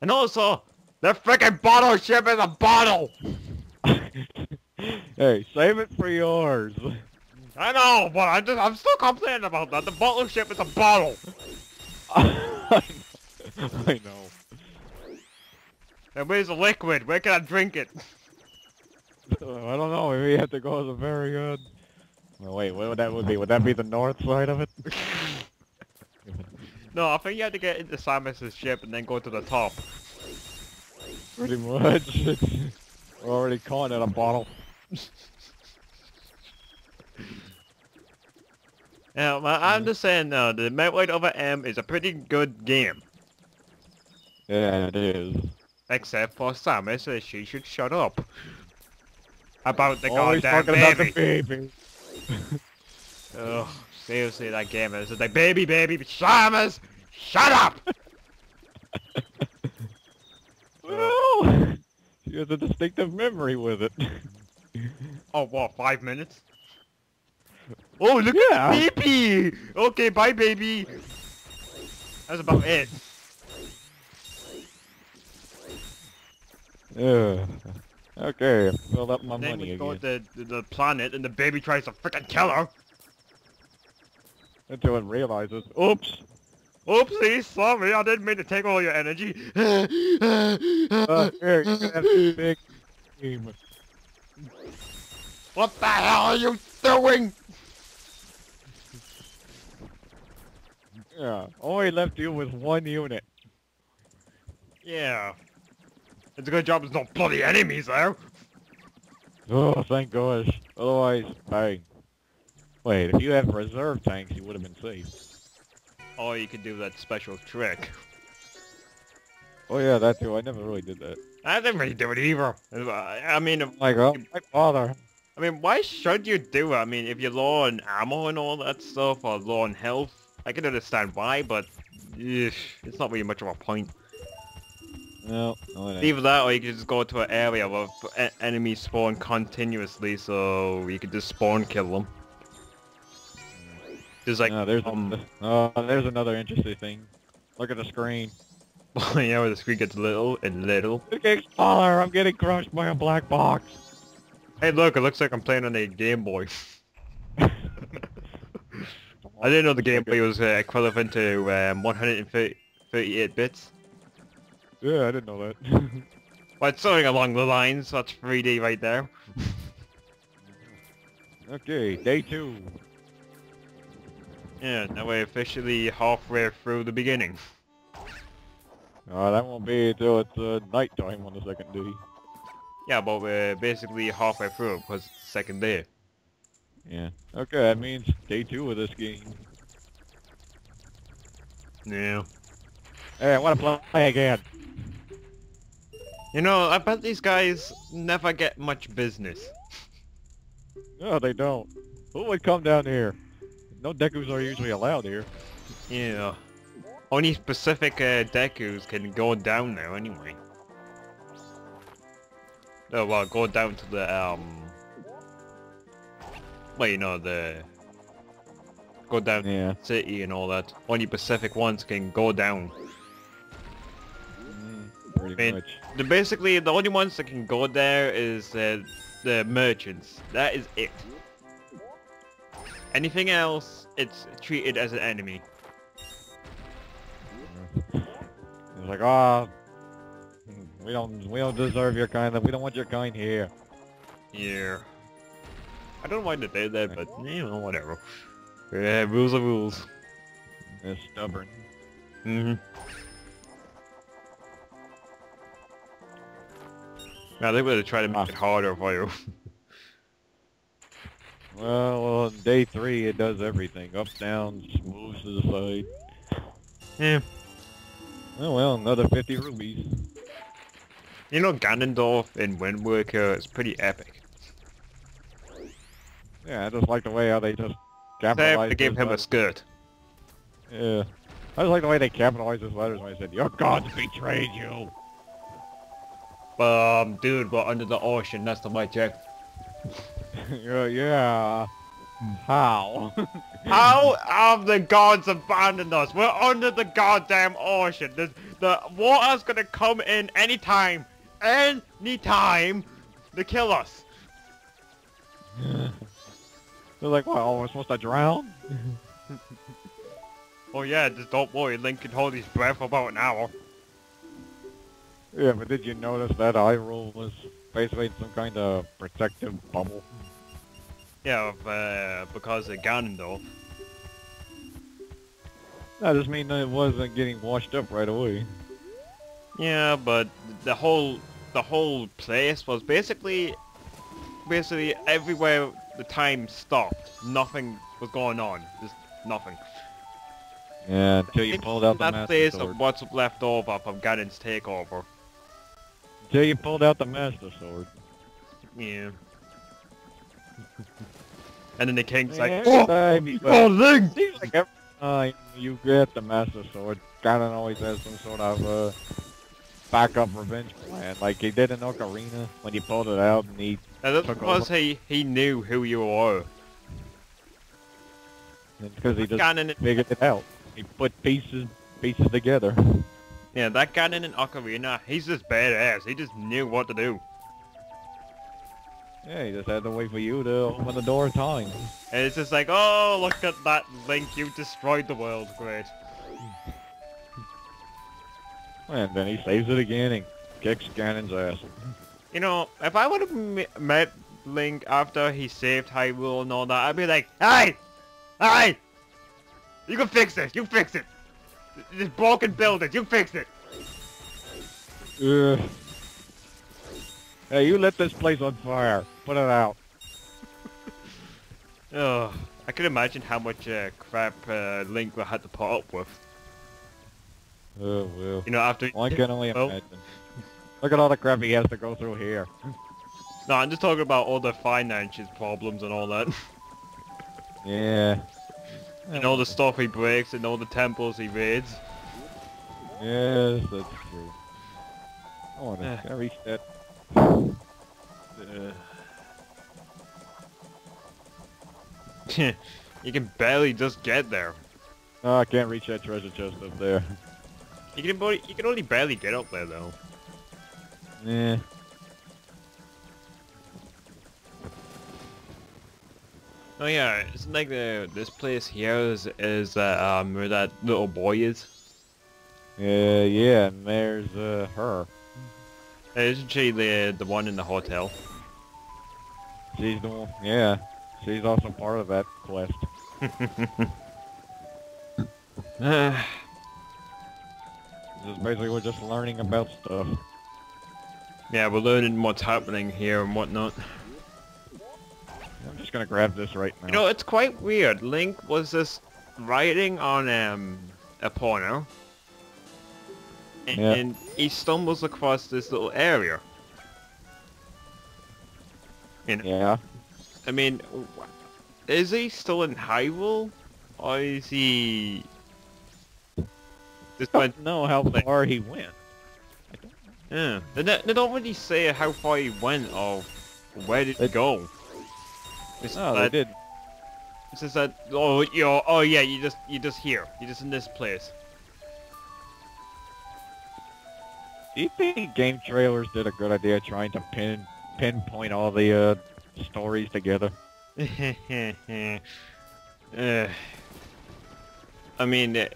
And also, the freaking bottle ship is a bottle! hey, save it for yours. I know, but I'm just, I'm still complaining about that. The bottle ship is a bottle! I know. And where's the liquid? Where can I drink it? Uh, I don't know. Maybe you have to go to the very good. Wait, what would that would be? Would that be the north side of it? No, I think you have to get into Samus's ship and then go to the top. Pretty much. We're already calling it a bottle. Yeah, well, I'm just saying though, the Metroid Other M is a pretty good game. Yeah, it is. Except for Samus, so she should shut up. About the Always goddamn talking about baby. the baby. Ugh, seriously, that game is like, baby, baby, Samus, shut up! Well, oh, she has a distinctive memory with it. Oh, what, five minutes? Oh, look Yeah. at baby! Okay, bye, baby! That's about it. Yeah. Okay, filled up my then money we go again. to the, the planet and the baby tries to freaking kill her. Until it realizes, oops, Oopsie, sorry, I didn't mean to take all your energy. uh, here, you can have this big game. what the hell are you doing? Yeah, only left you with one unit. Yeah. It's a good job there's no bloody enemies though. Oh, thank gosh. Otherwise, bang. Wait, if you had reserve tanks, you would have been safe. Or you could do that special trick. Oh yeah, that too. I never really did that. I didn't really do it either. I mean, Like, oh, my father. I mean, why should you do it? I mean, if you're low on ammo and all that stuff, or low on health, I can understand why, but eh, it's not really much of a point. No, no. Either that, or you can just go to an area where enemies spawn continuously, so you can just spawn kill them. Just like, no, there's um, oh, there's another interesting thing. Look at the screen. you know, where the screen gets little and little. It gets smaller. I'm getting crushed by a black box. Hey, look, it looks like I'm playing on a Game Boy. I didn't know the Game Boy was uh, equivalent to um, 138 bits. Yeah, I didn't know that. But it's something along the lines, that's 3D right there. okay, day two. Yeah, now we're officially halfway through the beginning. Oh, that won't be until it's uh, nighttime on the second day. Yeah, but we're basically halfway through because it's the second day. Yeah. Okay, that means day two of this game. Yeah. Hey, I want to play again. You know, I bet these guys never get much business. No, they don't. Who would come down here? No Dekus are usually allowed here. Yeah. Only specific uh, Dekus can go down there anyway. Oh, well, go down to the, um... Well, you know, the... Go down to Yeah. the city and all that. Only Pacific ones can go down. Mm, pretty Man. much. The, basically, the only ones that can go there is uh, the merchants. That is it. Anything else, it's treated as an enemy. It's like, ah, we don't, we don't deserve your kind. We don't want your kind here. Yeah. I don't know why they did that, but you know, whatever. Yeah, rules are rules. They're stubborn. Mm-hmm. Now they would have tried to make Ah. it harder for you. Well, well, on day three, it does everything. Up, down, moves to the side. yeah. Oh well, another 50 rupees. You know, Ganondorf in Wind Waker is pretty epic. Yeah, I just like the way how they just Except capitalize. they gave him a skirt. Yeah. I just like the way they capitalized his letters when I said, Your gods betrayed you. Um, dude, we're under the ocean, that's the right check. Yeah, yeah. How? How have the gods abandoned us? We're under the goddamn ocean. There's, the water's gonna come in anytime, anytime to kill us. They're like, well, we're supposed to drown? Oh yeah, just don't worry, Link can hold his breath for about an hour. Yeah, but did you notice that Hyrule was basically some kind of protective bubble? Yeah, uh, because of Ganondorf. That just mean that it wasn't getting washed up right away. Yeah, but the whole the whole place was basically basically everywhere the time stopped, nothing was going on. Just nothing. Yeah, until you pulled out the that Master place Sword. of what's left over from Ganon's takeover. Until you pulled out the Master Sword. Yeah. and then the king's like, oh, you- oh, Link! Seems like every time you get the Master Sword, Ganon always has some sort of uh, backup revenge plan, like he did in Ocarina when he pulled it out and he And that's because over. he he knew who you were. because he just Ganon, figured it out. He put pieces pieces together. Yeah, that Ganon in Ocarina, he's just badass. He just knew what to do. Yeah, he just had to wait for you to open the door in time. And it's just like, oh, look at that, Link, you destroyed the world, great. And then he saves it again and kicks Ganon's ass. You know, if I would have met Link after he saved Hyrule and all that, I'd be like, Hey! Hey! You can fix this, you fix it! This broken building, you fix it! Ugh. Hey, you lit this place on fire. Put it out. Ugh. I can imagine how much uh, crap uh, Link will have to put up with. Oh, well. You know, after... Well, I can only imagine. Look at all the crap he has to go through here. No, I'm just talking about all the finances problems and all that. Yeah. And all the stuff he breaks and all the temples he raids. Yes, that's true. I want to can reach that. Uh, you can barely just get there. No, I can't reach that treasure chest up there. You can, only- you can only barely get up there though. Yeah. Oh yeah, it's like the this place here is is uh, um where that little boy is. Yeah, yeah, and there's uh, her. Uh, Isn't she the the one in the hotel? She's the one. Yeah, she's also part of that quest. This is basically we're just learning about stuff. yeah, we're learning what's happening here and whatnot. Gonna grab this right now. You know, it's quite weird. Link was just riding on um a porno, and, Yeah. and he stumbles across this little area. You know, yeah. I mean, is he still in Hyrule, or is he just I don't know how far he went. Yeah, they, don't- they don't really say how far he went or where did he They- go. It's No, that, they did. It's just that. Oh, you're. Oh yeah, you just you just here. You just in this place. Do you think game trailers did a good idea trying to pin pinpoint all the uh, stories together? uh, I mean, uh,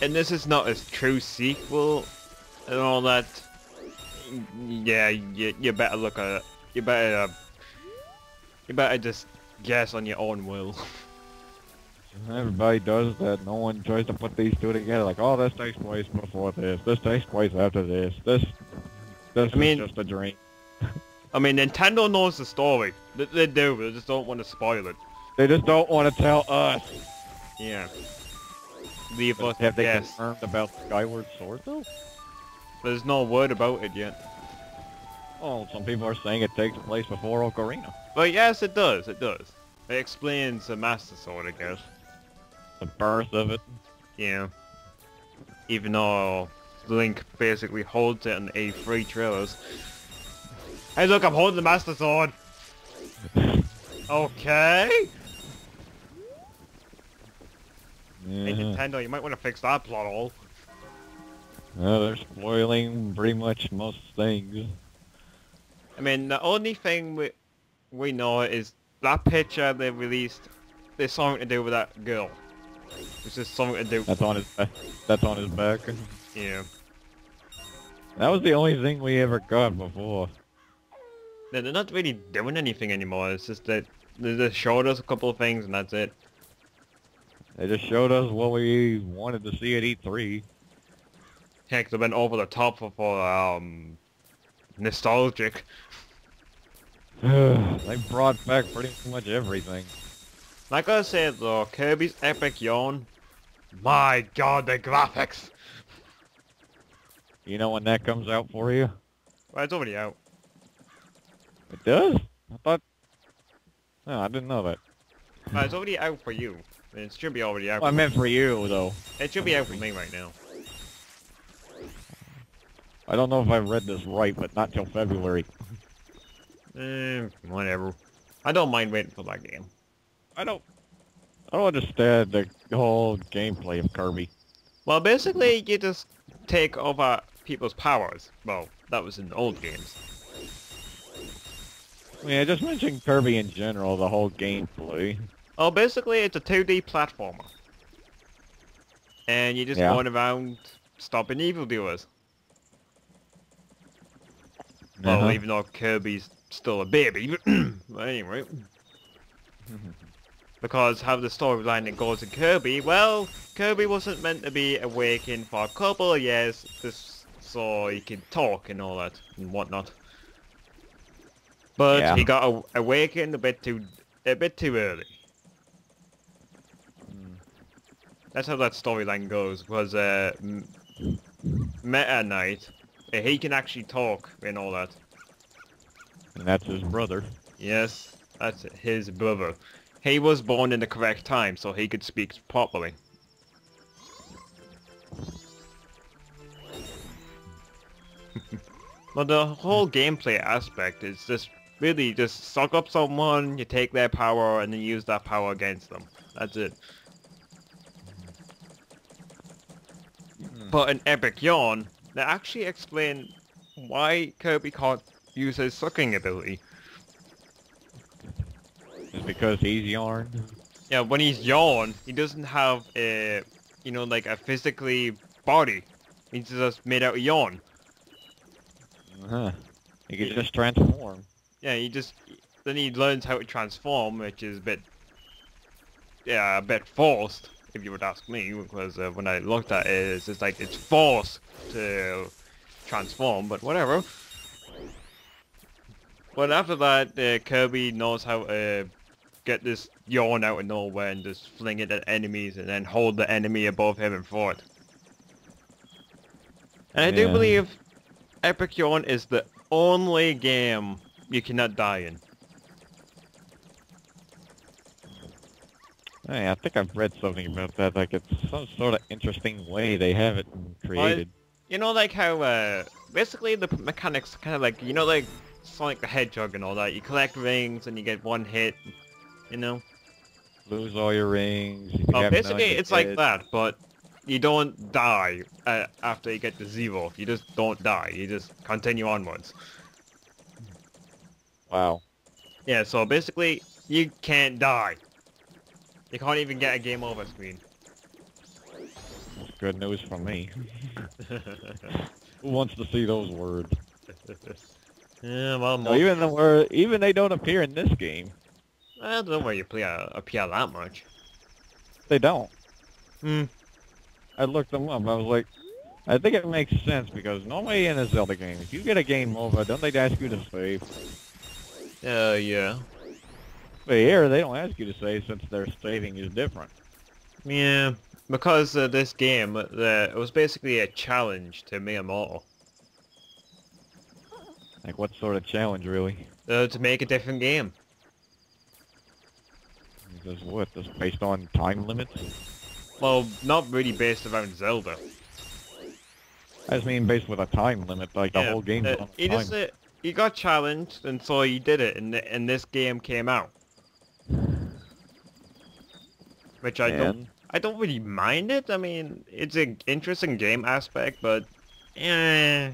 and this is not a true sequel and all that. Yeah, you, you better look at it. You better, uh, you better just guess on your own will. Everybody does that. No one tries to put these two together. Like, oh, this takes place before this. This takes place after this. This, this I mean- is just a dream. I mean, Nintendo knows the story. They, they do. They just don't want to spoil it. They just don't want to tell us. Yeah. Leave us Have they guess. confirmed about Skyward Sword though? There's no word about it yet. Oh, some people are saying it takes place before Ocarina. But yes, it does. It does. It explains the Master Sword, I guess. The birth of it. Yeah. Even though Link basically holds it in E3 trailers. Hey look, I'm holding the Master Sword! Okay! Hey Nintendo, you might want to fix that plot hole. Well, they're spoiling pretty much most things. I mean, the only thing we we know is that picture they released. There's something to do with that girl. It's just something to do. That's on his that's on his back. Yeah. That was the only thing we ever got before. They're they're not really doing anything anymore. It's just that they just showed us a couple of things and that's it. They just showed us what we wanted to see at E E3. Heck, they've been over the top for, for um nostalgic. they brought back pretty much everything. Like I said though, Kirby's Epic Yarn. My god, the graphics! You know when that comes out for you? Well, it's already out. It does? I thought... No, I didn't know that. Well, it's already out for you. It should be already out. Well, I meant for you, though. It should be out for me right now. I don't know if I read this right, but not till February. Eh, whatever. I don't mind waiting for that game. I don't... I don't understand the whole gameplay of Kirby. Well, basically, you just take over people's powers. Well, that was in old games. Yeah, I just mentioned Kirby in general, the whole gameplay. Oh, basically, it's a 2D platformer. And you're just Yeah. going around stopping evildoers. Well, Uh-huh. even though Kirby's still a baby. but anyway. because how the storyline goes in Kirby, well, Kirby wasn't meant to be awakened for a couple of years just so he could talk and all that and whatnot. But Yeah. he got awakened a bit too a bit too early. That's how that storyline goes. Because uh, Meta Knight, uh, he can actually talk and all that. And that's his brother. Yes, that's his brother. He was born in the correct time, so he could speak properly. but the whole gameplay aspect is just really just suck up someone, you take their power, and then use that power against them. That's it. Hmm. But in Epic Yarn, they actually explain why Kirby can't use his sucking ability. Just because he's yarn. Yeah, when he's yarn, he doesn't have a, you know, like a physically body. He's just made out of yarn. Uh-huh. He can just transform. Yeah, he just, then he learns how to transform, which is a bit, yeah, a bit forced, if you would ask me, because uh, when I looked at it, it's just like, it's forced to transform, but whatever. But after that, uh, Kirby knows how to get this yarn out of nowhere and just fling it at enemies and then hold the enemy above him and fort. And I do believe Epic Yarn is the only game you cannot die in. Hey, I think I've read something about that. Like it's some sort of interesting way they have it created. You know, like how, uh, basically the mechanics kind of like, you know, like Sonic the Hedgehog and all that. You collect rings and you get one hit, you know? Lose all your rings. you Well, basically it's like that, but you don't die uh, after you get to zero. You just don't die. You just continue onwards. Wow. Yeah, so basically, you can't die. You can't even get a game over screen. That's good news for me. Who wants to see those words? yeah, well, No, even the word, even they don't appear in this game. I don't know where you play a, appear that much. They don't. Hmm. I looked them up. I was like, I think it makes sense because normally in a Zelda game, if you get a game over, don't they ask you to save? Uh, yeah. But here, they don't ask you to save since their saving is different. Yeah, because uh, this game, uh, it was basically a challenge to me and Miyamoto. Like, what sort of challenge, really? Uh, to make a different game. Because what? Just based on time limits? Well, not really based around Zelda. I just mean based with a time limit, like the whole game. uh, he just uh, he got challenged, and so he did it, and th- and this game came out. Which I don't I don't really mind it. I mean, it's an interesting game aspect, but Eh,